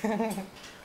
フフフ。